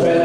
the